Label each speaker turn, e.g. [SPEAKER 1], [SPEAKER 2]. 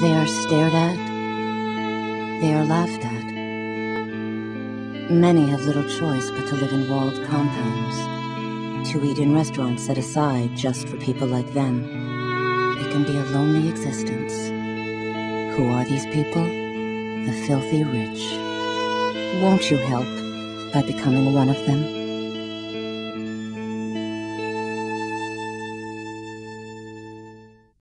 [SPEAKER 1] They are stared at. They are laughed at. Many have little choice but to live in walled compounds, to eat in restaurants set aside just for people like them. It can be a lonely existence. Who are these people? The filthy rich. Won't you help by becoming one of them?